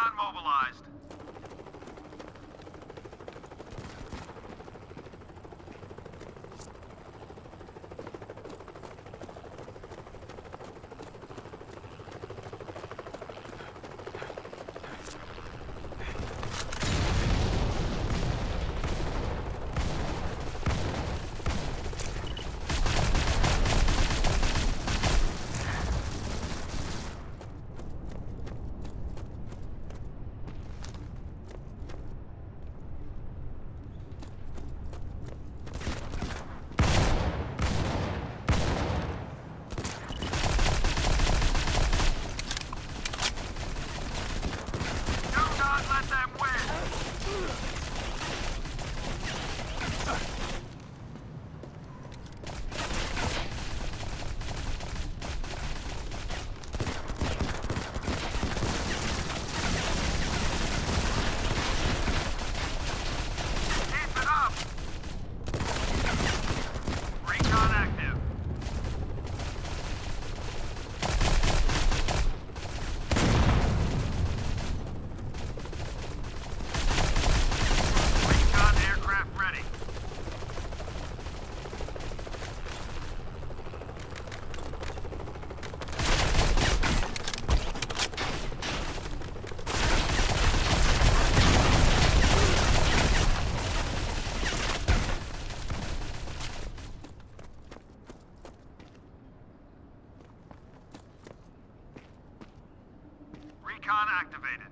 Recon mobilized. Recon activated.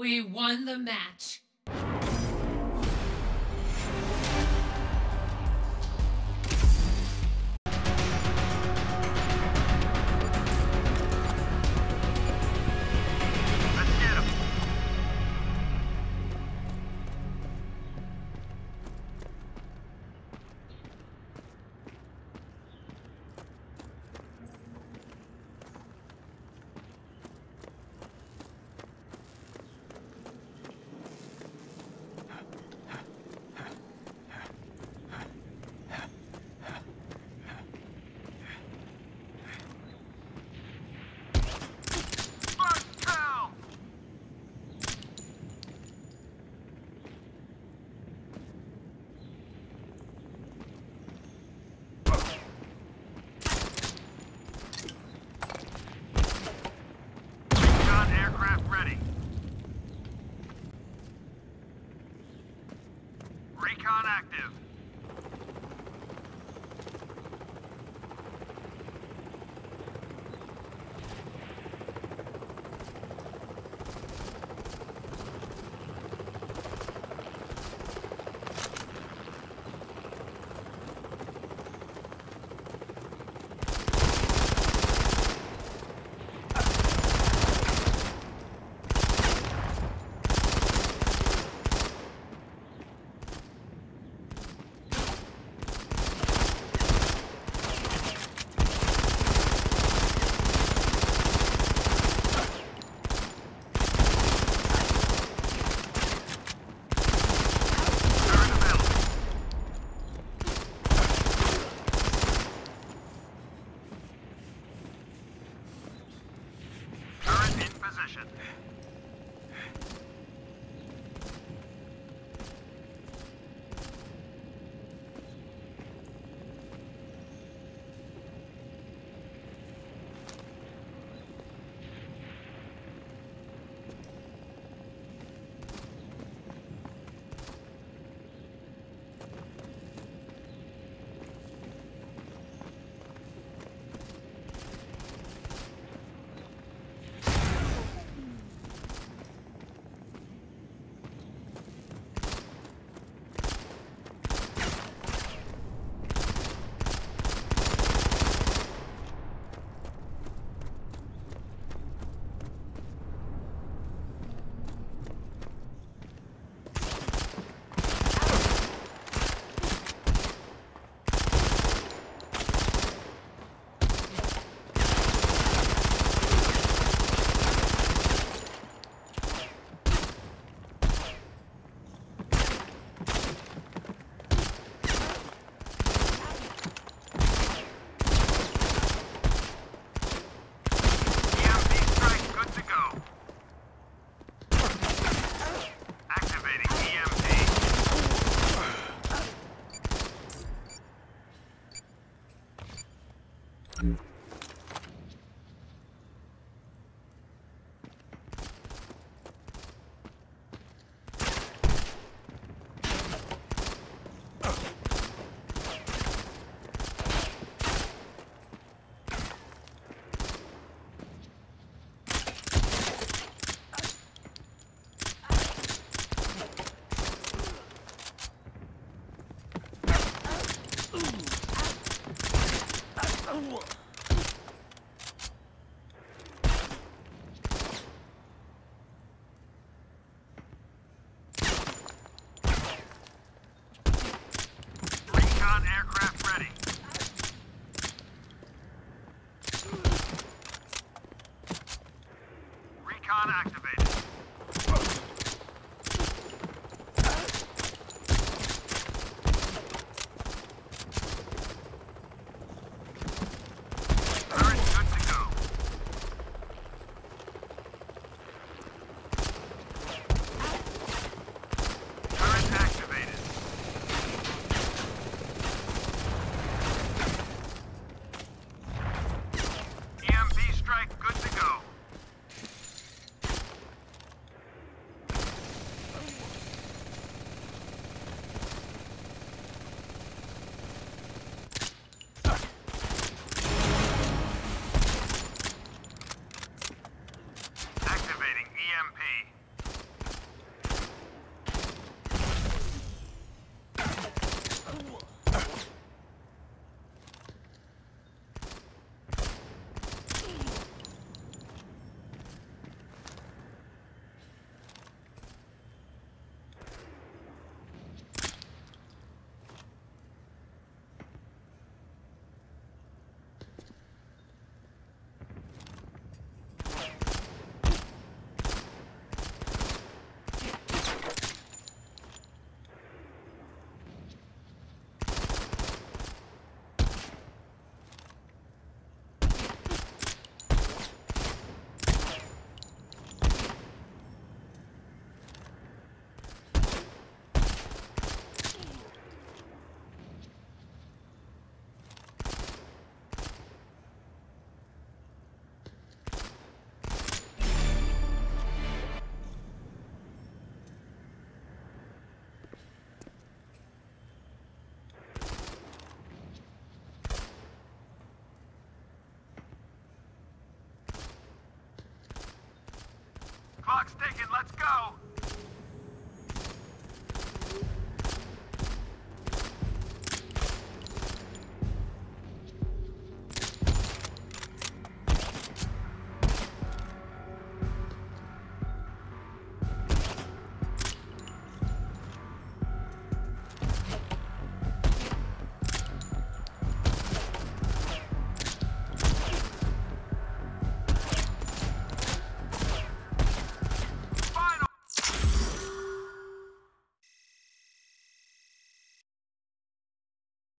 We won the match.